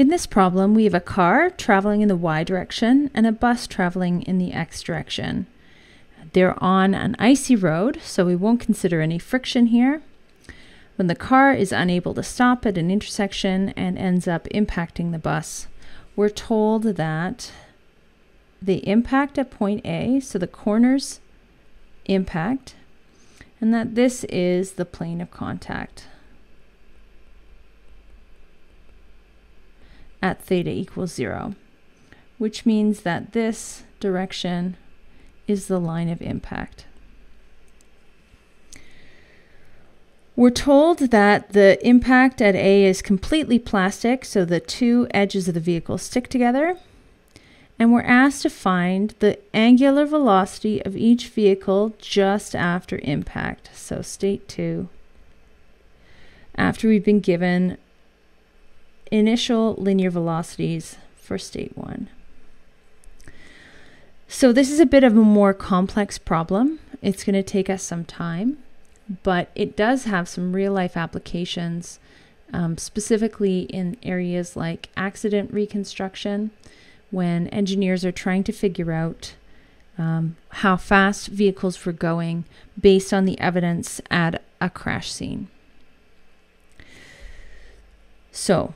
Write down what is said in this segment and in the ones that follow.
In this problem, we have a car traveling in the y direction and a bus traveling in the x direction. They're on an icy road, so we won't consider any friction here. When the car is unable to stop at an intersection and ends up impacting the bus, we're told that the impact at point A, so the corner's impact, and that this is the plane of contact at theta equals zero, which means that this direction is the line of impact. We're told that the impact at A is completely plastic, so the two edges of the vehicle stick together. And we're asked to find the angular velocity of each vehicle just after impact. So state 2, after we've been given initial linear velocities for state 1. So this is a bit of a more complex problem. It's going to take us some time, but it does have some real life applications, um, specifically in areas like accident reconstruction, when engineers are trying to figure out um, how fast vehicles were going based on the evidence at a crash scene. So,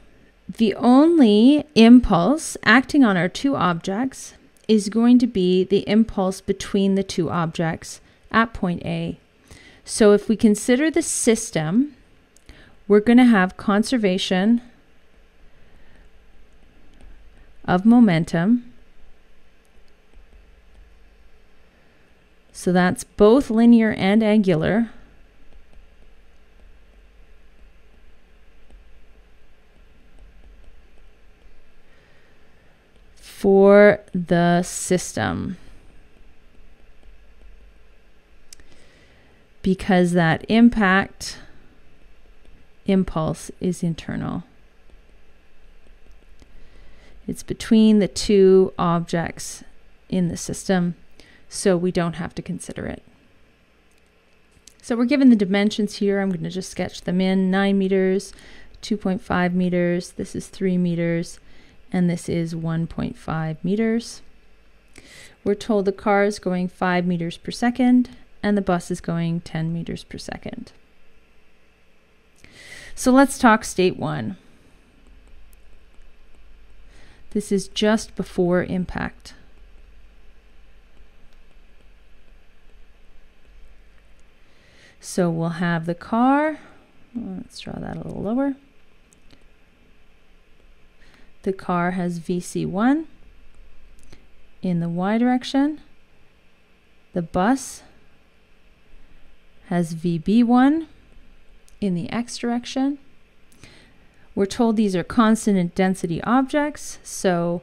the only impulse acting on our two objects is going to be the impulse between the two objects at point A. So if we consider the system, we're going to have conservation of momentum. So that's both linear and angular. For the system. Because that impact impulse is internal. It's between the two objects in the system, so we don't have to consider it. So we're given the dimensions here. I'm going to just sketch them in 9 meters, 2.5 meters, this is 3 meters, and this is 1.5 meters. We're told the car is going 5 meters per second and the bus is going 10 meters per second. So let's talk state 1. This is just before impact. So we'll have the car, let's draw that a little lower. The car has VC1 in the y direction. The bus has VB1 in the x direction. We're told these are constant density objects, so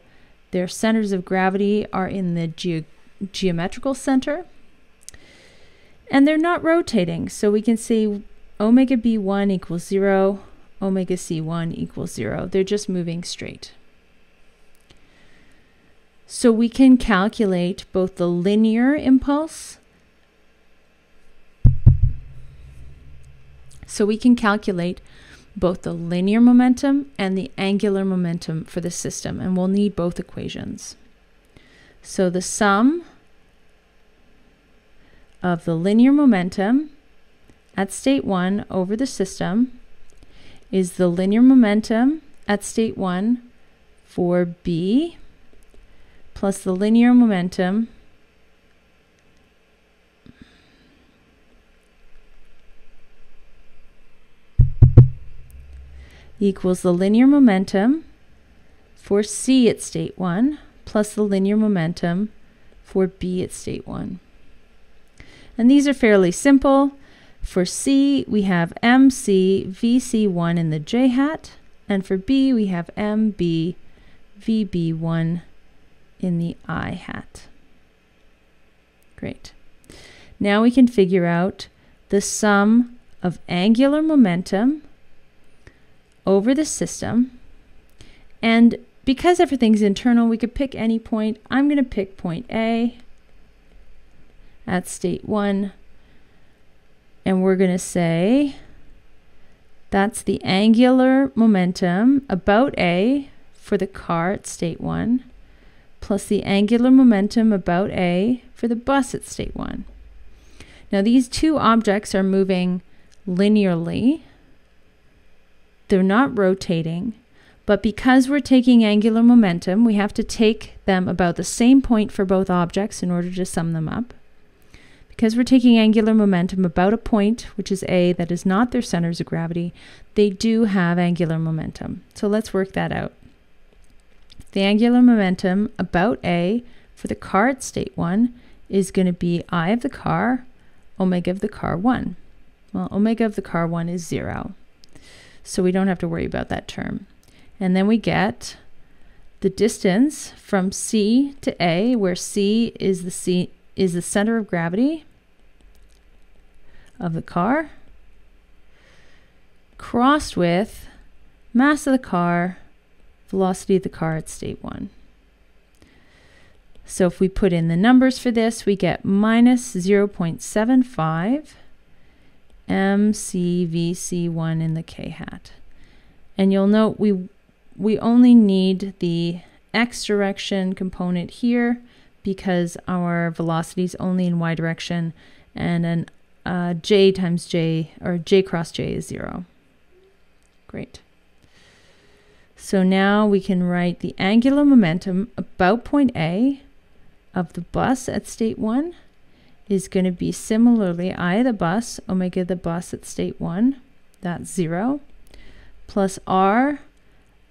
their centers of gravity are in the ge geometrical center. And they're not rotating, so we can say omega b1 equals 0, omega c1 equals 0. They're just moving straight. So we can calculate both the linear impulse. So we can calculate both the linear momentum and the angular momentum for the system, and we'll need both equations. So the sum of the linear momentum at state 1 over the system is the linear momentum at state 1 for B plus the linear momentum equals the linear momentum for C at state 1 plus the linear momentum for B at state 1. And these are fairly simple. For C, we have MC VC1 in the J hat, and for B, we have MB VB1 in the I hat. Great. Now we can figure out the sum of angular momentum over the system. And because everything's internal, we could pick any point. I'm going to pick point A at state 1 and we're going to say that's the angular momentum about A for the car at state 1 plus the angular momentum about A for the bus at state 1. Now these two objects are moving linearly. They're not rotating, but because we're taking angular momentum, we have to take them about the same point for both objects in order to sum them up. Because we're taking angular momentum about a point, which is A, that is not their centers of gravity, they do have angular momentum. So let's work that out. The angular momentum about A for the car at state 1 is going to be I of the car, omega of the car 1. Well, omega of the car 1 is 0. So we don't have to worry about that term. And then we get the distance from C to A, where C is the C is the center of gravity of the car, crossed with mass of the car, velocity of the car at state 1. So if we put in the numbers for this, we get minus 0.75 mcvc1 in the k hat. And you'll note we we only need the x direction component here because our velocity is only in y direction and an uh, j times j or j cross j is zero. Great. So now we can write the angular momentum about point A of the bus at state 1 is going to be similarly I the bus, omega the bus at state 1, that's 0, plus R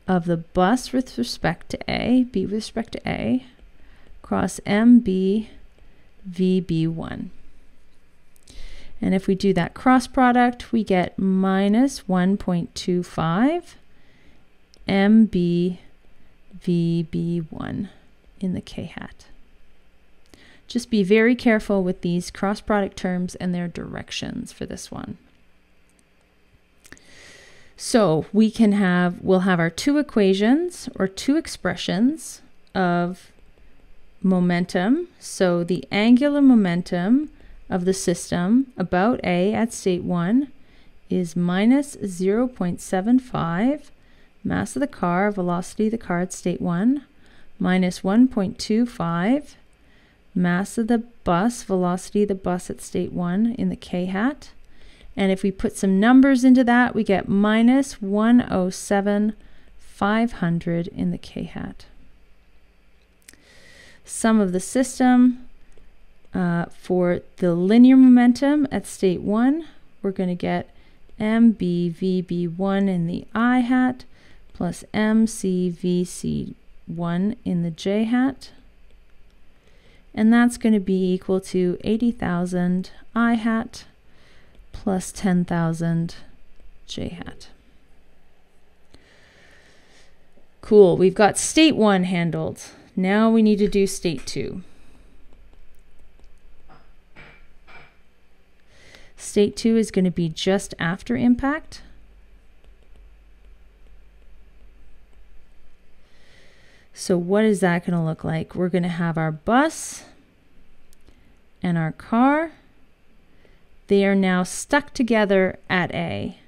of the bus with respect to A, B with respect to A, cross MB VB1. And if we do that cross product, we get minus 1.25 MB VB1 in the K hat. Just be very careful with these cross product terms and their directions for this one. So we can have, we'll have our two equations or two expressions of momentum. So the angular momentum of the system about A at state 1 is minus 0.75 mass of the car, velocity of the car at state 1, minus 1.25 mass of the bus, velocity of the bus at state 1 in the k hat, and if we put some numbers into that, we get minus 107 500 in the k-hat. Sum of the system uh, for the linear momentum at state 1, we're going to get mbvb1 in the i hat plus mcvc1 in the j hat. And that's going to be equal to 80,000 i hat plus 10,000 j hat. Cool, we've got state one handled. Now we need to do state two. State two is going to be just after impact. So what is that going to look like? We're going to have our bus and our car. They are now stuck together at A.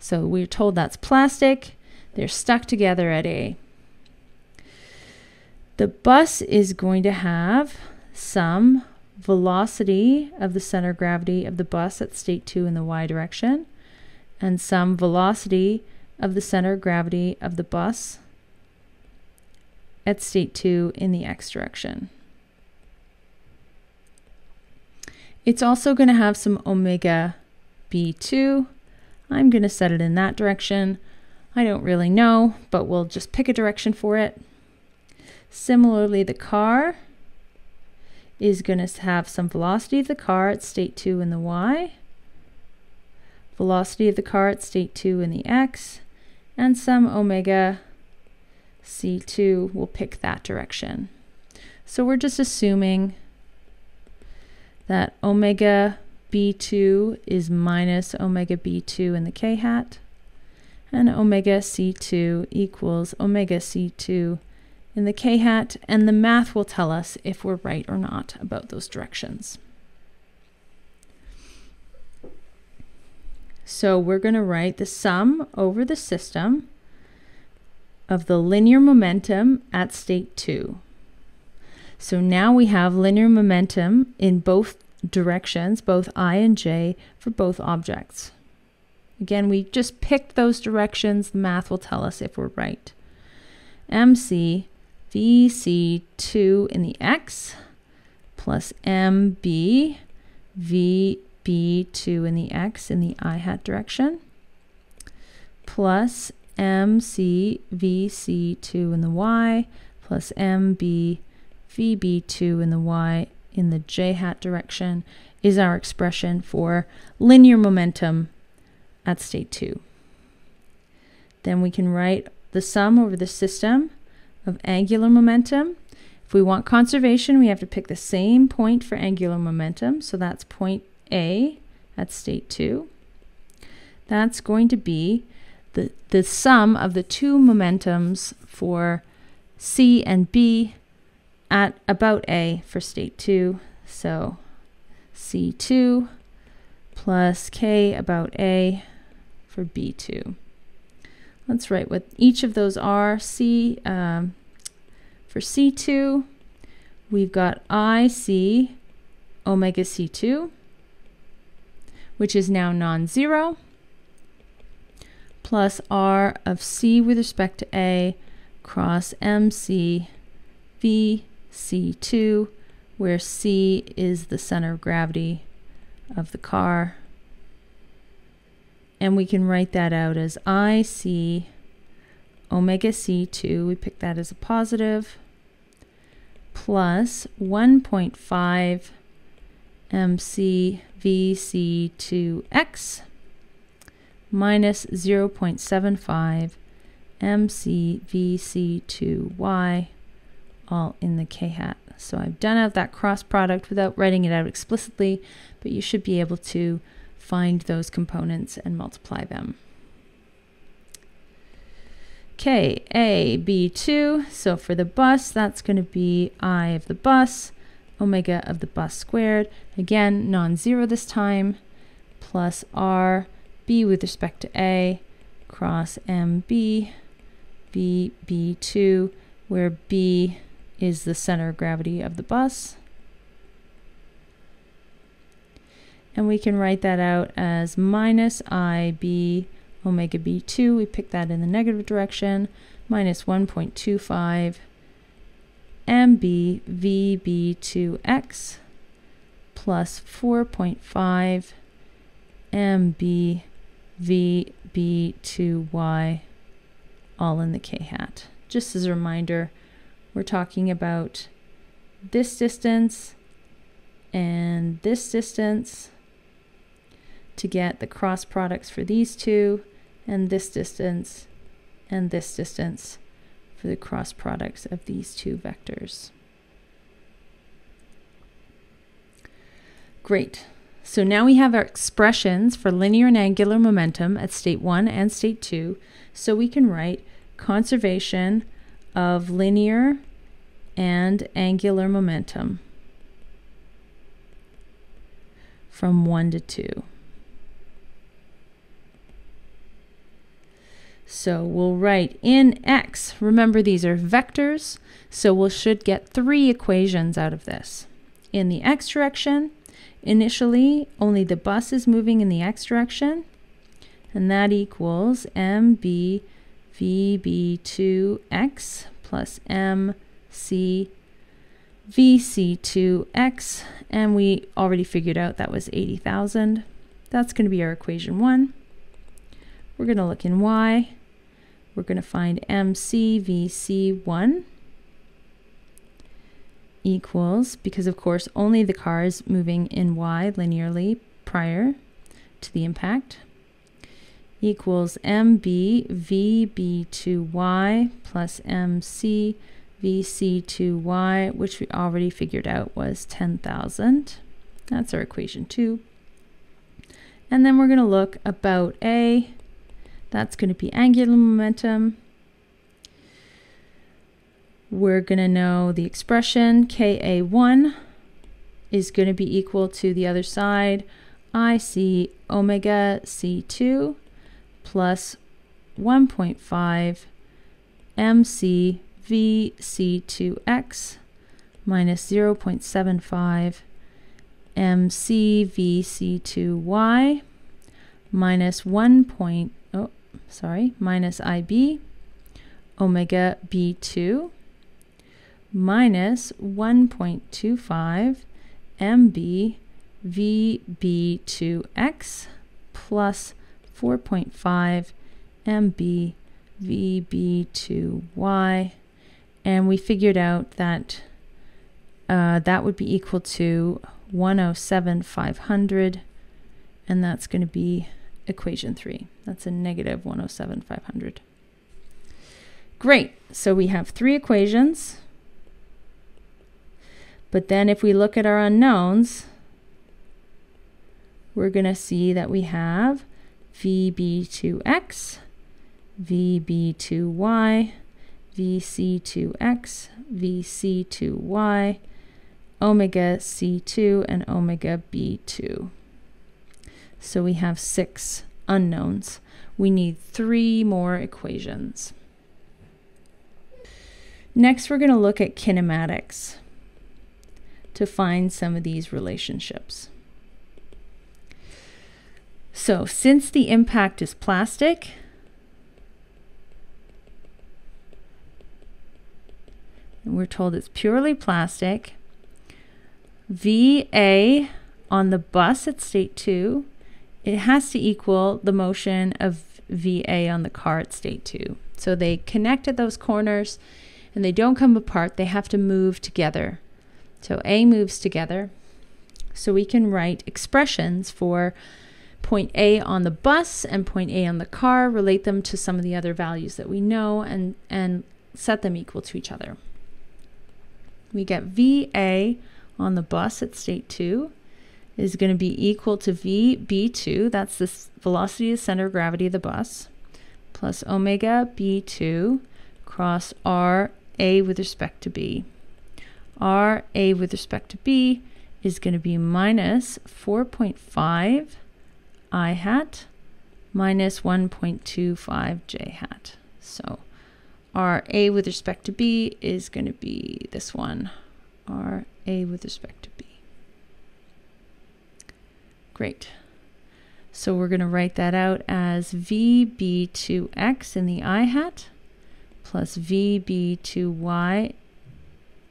So we're told that's plastic. They're stuck together at A. The bus is going to have some velocity of the center of gravity of the bus at state 2 in the y direction and some velocity of the center of gravity of the bus at state 2 in the x direction. It's also going to have some omega B2. I'm going to set it in that direction. I don't really know, but we'll just pick a direction for it. Similarly, the car is going to have some velocity of the car at state 2 in the y, velocity of the car at state 2 in the x, and some omega c2 will pick that direction. So we're just assuming that omega b2 is minus omega b2 in the k hat, and omega c2 equals omega c2 in the k hat, and the math will tell us if we're right or not about those directions. So we're going to write the sum over the system of the linear momentum at state 2. So now we have linear momentum in both directions, both i and j, for both objects. Again, we just picked those directions. The math will tell us if we're right. MC VC2 in the x plus MB VB2 in the x in the i hat direction plus MC VC2 in the y plus MB VB2 in the y in the j hat direction is our expression for linear momentum at state 2. Then we can write the sum over the system of angular momentum. If we want conservation, we have to pick the same point for angular momentum. So that's point A at state 2. That's going to be the, the sum of the two momentums for C and B at about A for state 2. So C2 plus K about A for B2. Let's write what each of those are. C um, for C2, we've got IC omega C2, which is now non-zero, plus R of C with respect to A cross MC V C2, where C is the center of gravity of the car. And we can write that out as IC omega C2, we pick that as a positive, plus 1.5 MC VC2X minus 0.75 MC VC2Y all in the k hat. So I've done out that cross product without writing it out explicitly, but you should be able to find those components and multiply them. Okay, A, B2. So for the bus, that's going to be I of the bus, omega of the bus squared. Again, non-zero this time, plus R, B with respect to A, cross MB, B, B2, where B is the center of gravity of the bus. And we can write that out as minus IB omega B2. We pick that in the negative direction. Minus 1.25 MB VB2X plus 4.5 MB VB2Y all in the K hat. Just as a reminder, we're talking about this distance and this distance to get the cross products for these two and this distance and this distance for the cross products of these two vectors. Great. So now we have our expressions for linear and angular momentum at state 1 and state 2. So we can write conservation of linear and angular momentum from 1 to 2. So we'll write in x. Remember, these are vectors, so we should get three equations out of this. In the x direction, initially, only the bus is moving in the x direction, and that equals mb VB2X plus MC VC2X, and we already figured out that was 80,000. That's going to be our equation 1. We're going to look in Y. We're going to find MCVC1 equals, because of course only the car is moving in Y linearly prior to the impact, equals MB VB2Y plus MC VC2Y, which we already figured out was 10,000. That's our equation 2. And then we're going to look about A. That's going to be angular momentum. We're going to know the expression Ka1 is going to be equal to the other side IC omega C2 plus 1.5 MC VC2X minus 0.75 MC VC2Y minus 1 point, oh, sorry, minus IB omega B2 minus 1.25 MB VB2X plus 4.5 MB VB2Y. And we figured out that uh, that would be equal to 107,500. And that's going to be equation 3. That's a negative 107,500. Great. So we have three equations. But then if we look at our unknowns, we're going to see that we have VB2x, VB2y, VC2x, VC2y, omega C2, and omega B2. So we have six unknowns. We need three more equations. Next, we're going to look at kinematics to find some of these relationships. So since the impact is plastic, we're told it's purely plastic, VA on the bus at state 2, it has to equal the motion of VA on the car at state 2. So they connect at those corners and they don't come apart, they have to move together. So A moves together. So we can write expressions for point A on the bus and point A on the car, relate them to some of the other values that we know, and, and set them equal to each other. We get VA on the bus at state 2 is going to be equal to VB2, that's the velocity of center of gravity of the bus, plus omega B2 cross R a with respect to b. r a with respect to b is going to be minus 4.5 i hat minus 1.25 j hat. So r a with respect to b is going to be this one, r a with respect to b. Great. So we're going to write that out as VB2x in the i hat plus VB2Y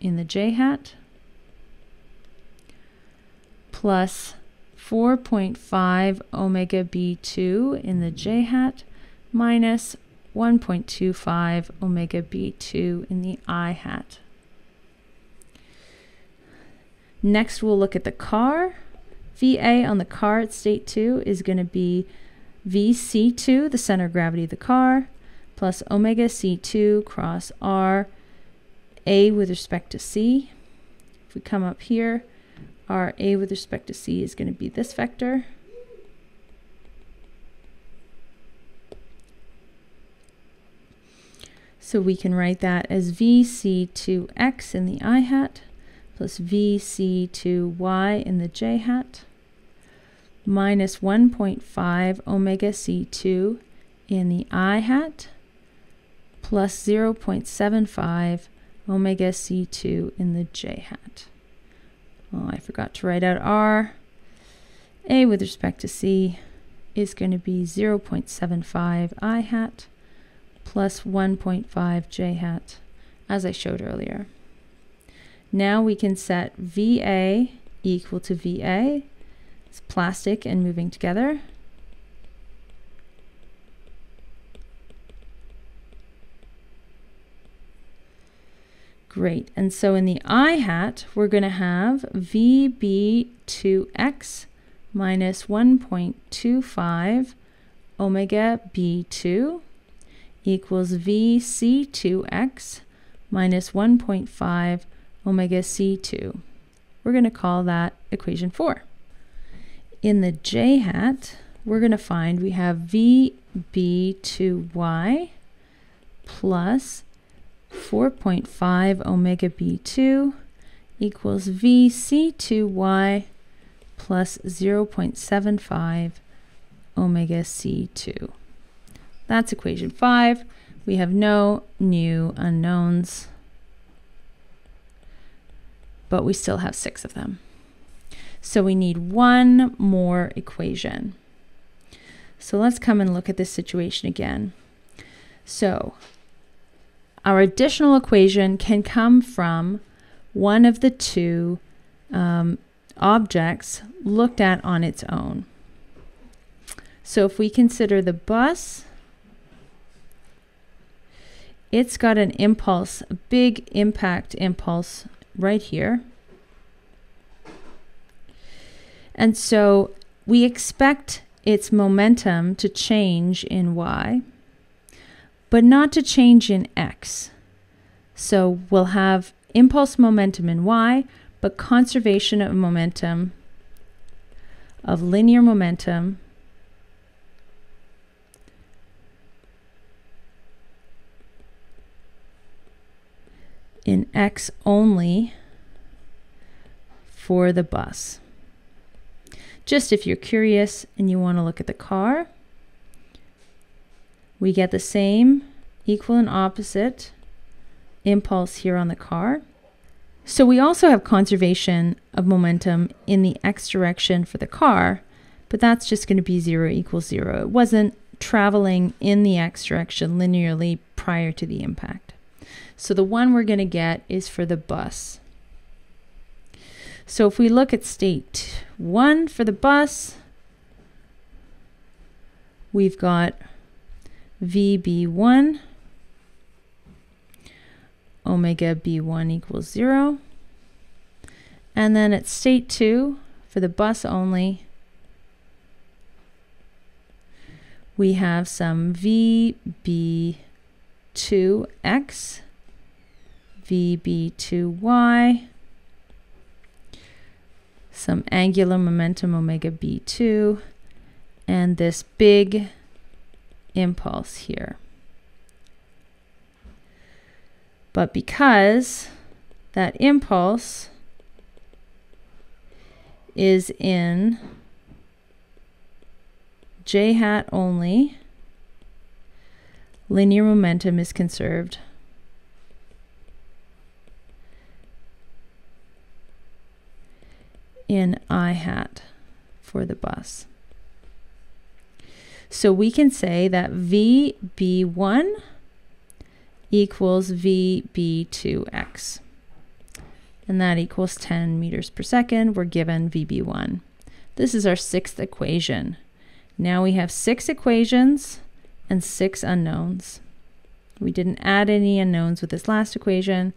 in the J hat plus 4.5 omega B2 in the J hat minus 1.25 omega B2 in the I hat. Next, we'll look at the car. VA on the car at state 2 is going to be VC2, the center of gravity of the car, plus omega C2 cross R A with respect to C. If we come up here, our A with respect to C is going to be this vector. So we can write that as VC2x in the i hat plus VC2y in the j hat minus 1.5 omega C2 in the i hat plus 0.75 omega C2 in the j hat. Oh, I forgot to write out R. A with respect to C is going to be 0.75 I hat plus 1.5 j hat, as I showed earlier. Now we can set VA equal to VA. It's plastic and moving together. Great. And so in the i hat, we're going to have VB2x minus 1.25 omega B2 equals VC2x minus 1.5 omega C2. We're going to call that equation 4. In the j hat, we're going to find we have VB2y plus 4.5 omega b2 equals vc2y plus 0.75 omega c2. That's equation 5. we have no new unknowns, but we still have six of them. So we need one more equation. So let's come and look at this situation again. So our additional equation can come from one of the two um, objects looked at on its own. So if we consider the bus, it's got an impulse, a big impact impulse right here. And so we expect its momentum to change in y, but not to change in x. So we'll have impulse momentum in y, but conservation of momentum, of linear momentum, in x only for the bus. Just if you're curious and you want to look at the car, we get the same equal and opposite impulse here on the car. So we also have conservation of momentum in the x direction for the car, but that's just going to be 0 equals 0. It wasn't traveling in the x direction linearly prior to the impact. So the one we're going to get is for the bus. So if we look at state 1 for the bus, we've got VB1 omega B1 equals 0. And then at state 2, for the bus only, we have some VB2x, VB2y, some angular momentum omega b2, and this big impulse here. But because that impulse is in j hat only, linear momentum is conserved. In I hat for the bus. So we can say that VB1 equals VB2x. And that equals 10 meters per second. We're given VB1. This is our sixth equation. Now we have six equations and six unknowns. We didn't add any unknowns with this last equation,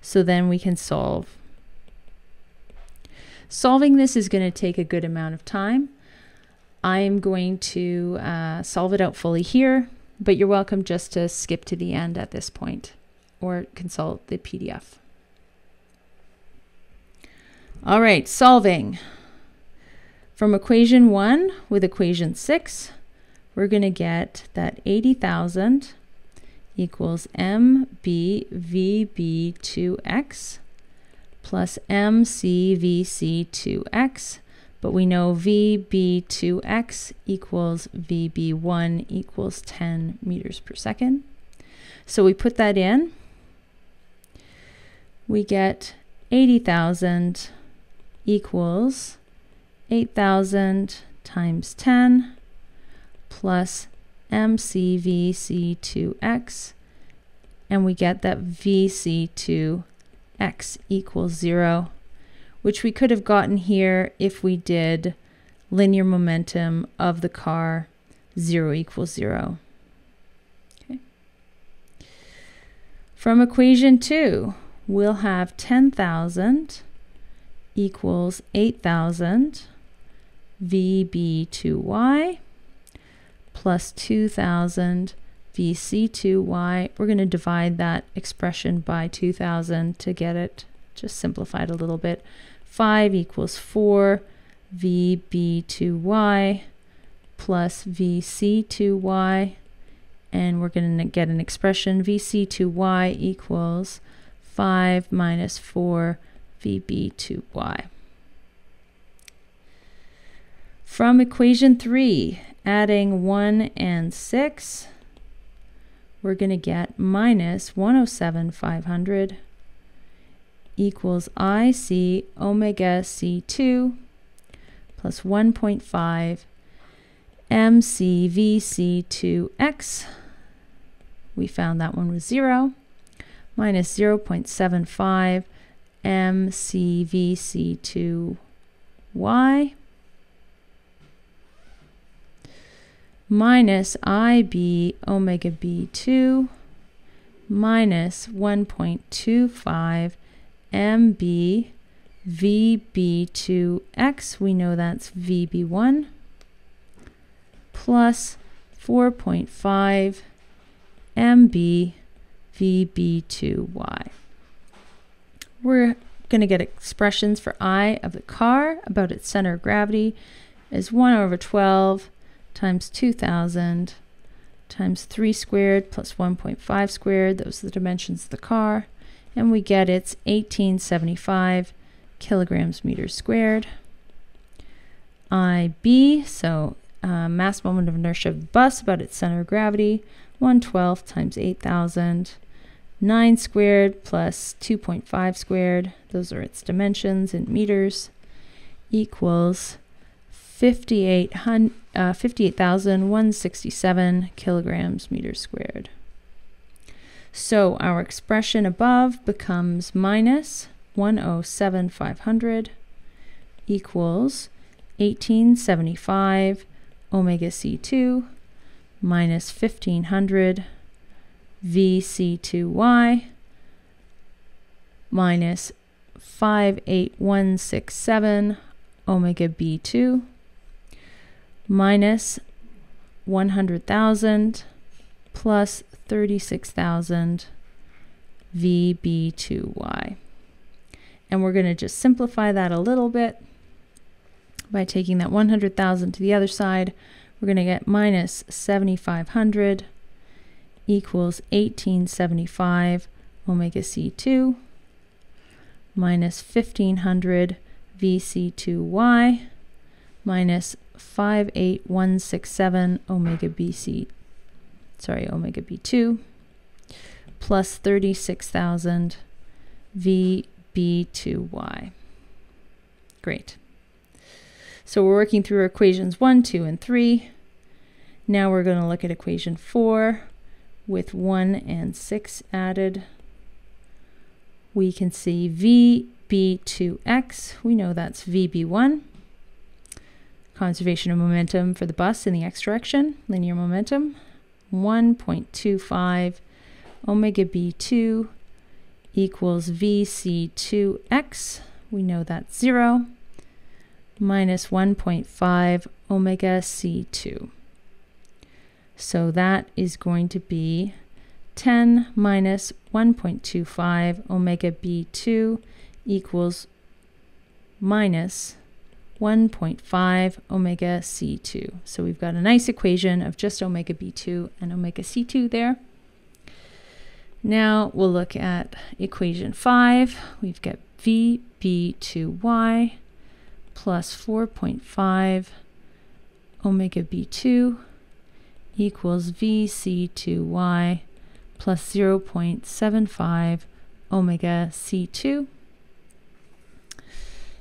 so then we can solve Solving this is going to take a good amount of time. I am going to uh, solve it out fully here, but you're welcome just to skip to the end at this point or consult the PDF. All right, solving. From equation 1 with equation 6, we're going to get that 80,000 equals MBVB2X plus MCVC2x, but we know VB2x equals VB1 equals 10 meters per second. So we put that in. We get 80,000 equals 8,000 times 10 plus MCVC2x, and we get that VC2 x equals 0, which we could have gotten here if we did linear momentum of the car 0 equals 0. Okay. From equation 2, we'll have 10,000 equals 8,000 VB2y plus 2,000 VC2y. We're going to divide that expression by 2000 to get it just simplified a little bit. 5 equals 4 VB2y plus VC2y. And we're going to get an expression VC2y equals 5 minus 4 VB2y. From equation 3, adding 1 and 6, we're going to get minus 107,500 equals IC omega C2 plus 1.5 MCVC2X. We found that one was 0 minus 0.75 MCVC2Y minus IB omega B2 minus 1.25 MB VB2X, we know that's VB1, plus 4.5 MB VB2Y. We're going to get expressions for I of the car about its center of gravity is 1 over 12 times 2000 times 3 squared plus 1.5 squared. Those are the dimensions of the car. And we get its 1875 kilograms meters squared. IB, so uh, mass moment of inertia of the bus about its center of gravity, 112 times 8,000. 9 squared plus 2.5 squared, those are its dimensions in meters, equals 58,167 uh, 58, kilograms meters squared. So our expression above becomes minus 107,500 equals 1875 omega C2 minus 1500 VC2Y minus 58167 omega B2 minus 100,000 plus 36,000 VB2Y. And we're going to just simplify that a little bit by taking that 100,000 to the other side. We're going to get minus 7,500 equals 1875 omega C2 minus 1500 VC2Y minus 58167 omega BC, sorry, omega B2 plus 36,000 VB2Y. Great. So we're working through equations 1, 2, and 3. Now we're going to look at equation 4 with 1 and 6 added. We can see VB2X. We know that's VB1 conservation of momentum for the bus in the x direction, linear momentum, 1.25 omega b2 equals vc2x, we know that's 0, minus 1.5 omega c2. So that is going to be 10 minus 1.25 omega b2 equals minus 1.5 omega C2. So we've got a nice equation of just omega B2 and omega C2 there. Now we'll look at equation 5. We've got VB2Y plus 4.5 omega B2 equals VC2Y plus 0.75 omega C2.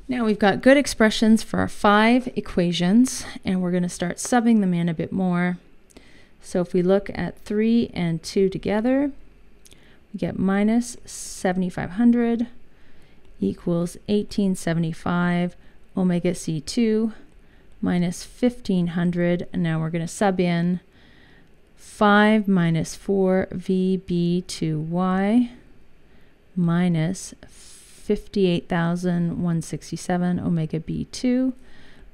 Now we've got good expressions for our five equations, and we're going to start subbing them in a bit more. So if we look at 3 and 2 together, we get minus 7,500 equals 1875 omega C2 minus 1500. And now we're going to sub in 5 minus 4 VB2Y minus 58,167 omega B2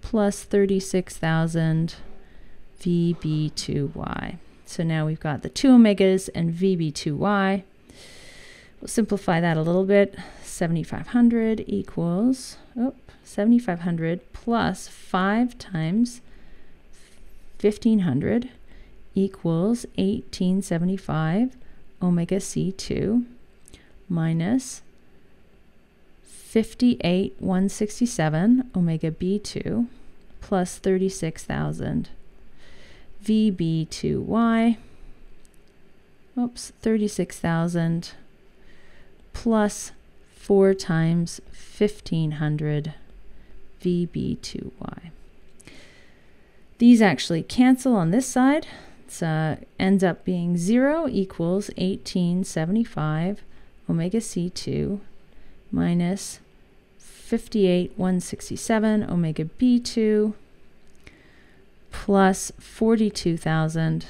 plus 36,000 VB2Y. So now we've got the two omegas and VB2Y. We'll simplify that a little bit. 7,500 equals, oh, 7,500 plus 5 times 1,500 equals 1875 omega C2 minus 58 167 omega B2 plus 36,000 VB2Y oops, 36,000 plus 4 times 1500 VB2Y. These actually cancel on this side. It uh, ends up being 0 equals 1875 omega C2 minus 58 167 omega B2 plus 42,000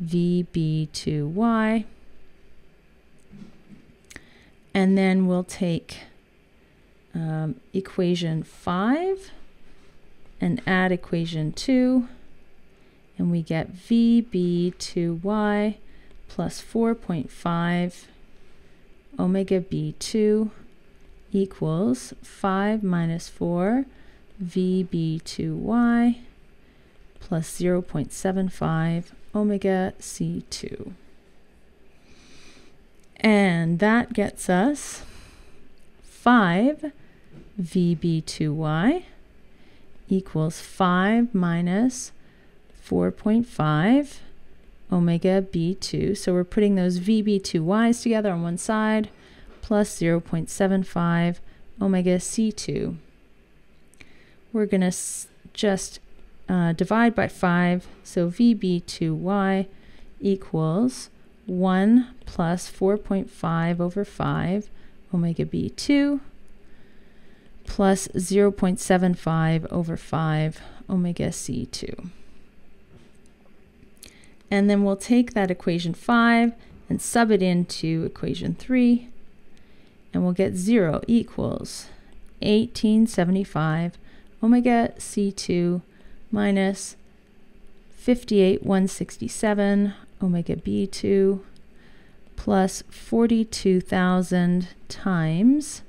VB2Y. And then we'll take um, equation 5 and add equation 2 and we get VB2y plus 4.5 omega B2 equals 5 minus 4 VB2y plus 0.75 omega C2. And that gets us 5 VB2y equals 5 minus 4.5 omega b2. So we're putting those VB2y's together on one side plus 0.75 omega c2. We're going to just uh, divide by 5. So VB2y equals 1 plus 4.5 over 5 omega b2 plus 0.75 over 5 omega c2. And then we'll take that equation 5 and sub it into equation 3, and we'll get 0 equals 1875 omega c2 minus 58167 omega b2 plus 42,000 times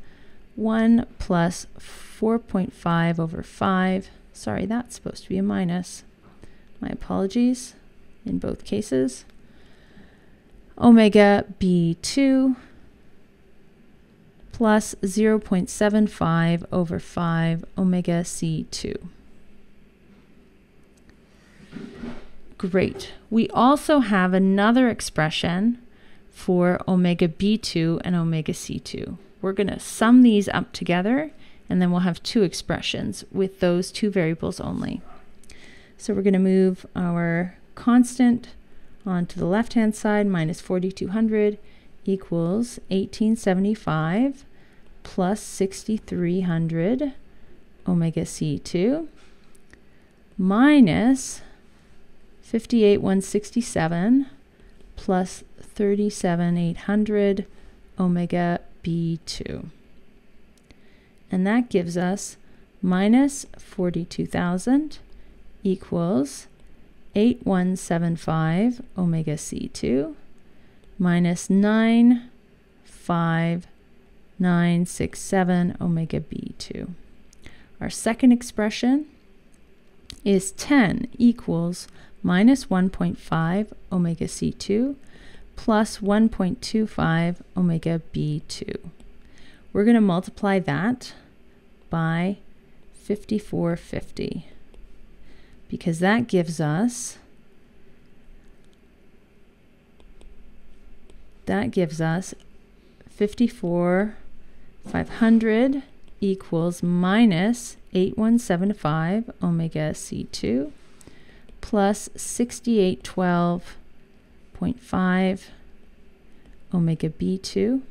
1 plus 4.5 over 5. Sorry, that's supposed to be a minus. My apologies in both cases. Omega B2 plus 0.75 over 5 omega C2. Great. We also have another expression for omega B2 and omega C2. We're going to sum these up together and then we'll have two expressions with those two variables only. So we're going to move our constant onto the left hand side, minus 4200 equals 1875 plus 6300 omega C2 minus 58167 plus 37800 omega B2. And that gives us minus 42,000 equals 8175 omega C2 minus 95967 omega B2. Our second expression is 10 equals minus 1.5 omega C2 plus 1.25 omega B2. We're going to multiply that by 5450 because that gives us that gives us 54 500 equals minus 8175 omega C2 plus 6812.5 omega B2.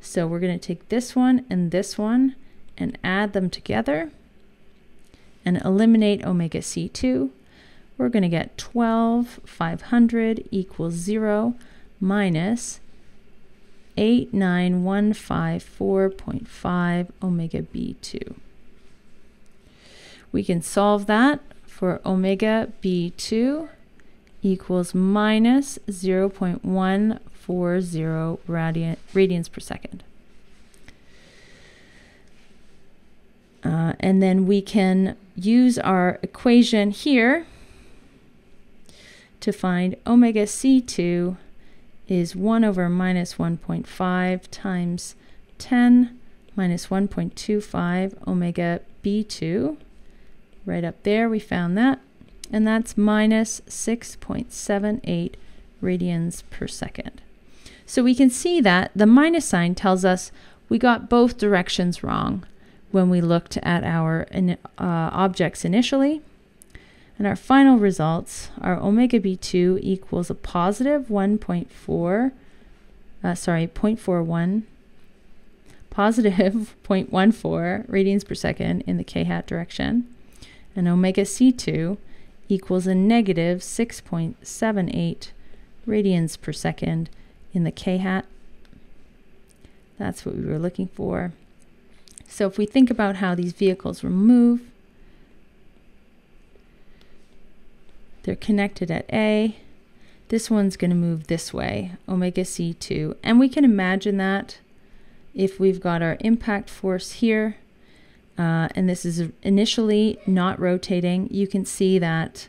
So we're going to take this one and this one and add them together and eliminate omega C2. We're going to get 12 500 equals 0 minus 89154.5 omega B2. We can solve that for omega B2 equals minus 0.140 radian, radians per second. Uh, and then we can use our equation here to find omega C2 is 1 over minus 1.5 times 10 minus 1.25 omega B2 Right up there, we found that. And that's minus 6.78 radians per second. So we can see that the minus sign tells us we got both directions wrong when we looked at our uh, objects initially. And our final results are omega b2 equals a positive 1.4, uh, sorry, 0.41, positive 0.14 radians per second in the k hat direction. And omega c2 equals a negative 6.78 radians per second in the k hat. That's what we were looking for. So if we think about how these vehicles will move, they're connected at A. This one's going to move this way, omega C2. And we can imagine that if we've got our impact force here, uh, and this is initially not rotating, you can see that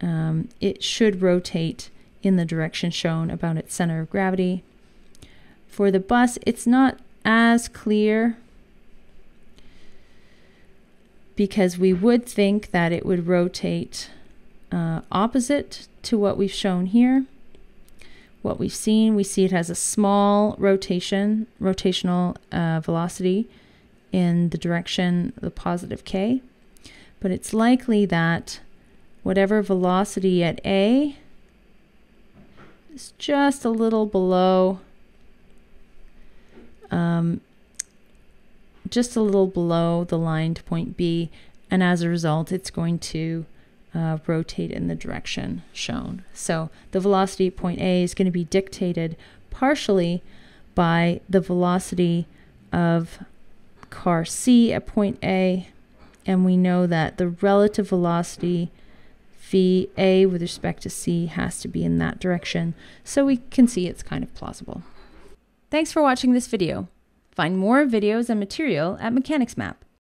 um, it should rotate in the direction shown about its center of gravity. For the bus, it's not as clear because we would think that it would rotate uh, opposite to what we've shown here. What we've seen, we see it has a small rotation, rotational uh, velocity in the direction the positive k, but it's likely that whatever velocity at A is just a little below um, just a little below the line to point B and as a result it's going to uh, rotate in the direction shown. So the velocity at point A is going to be dictated partially by the velocity of car C at point A and we know that the relative velocity v a with respect to c has to be in that direction, so we can see it's kind of plausible. Thanks for watching this video. Find more videos and material at Mechanics Map.